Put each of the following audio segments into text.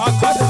I Acorda.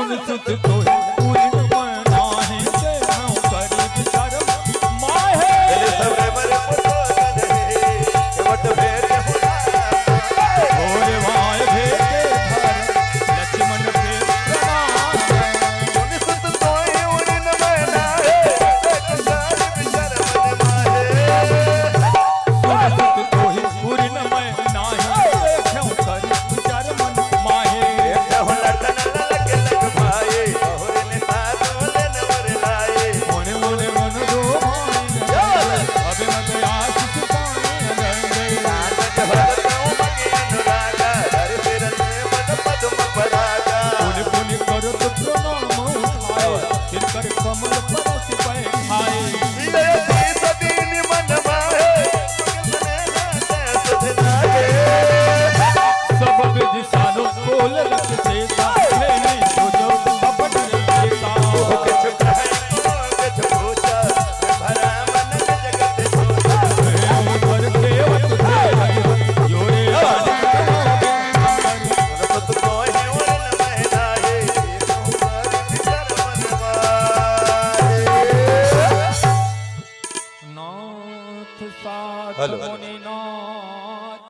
Tu tu tu tu hello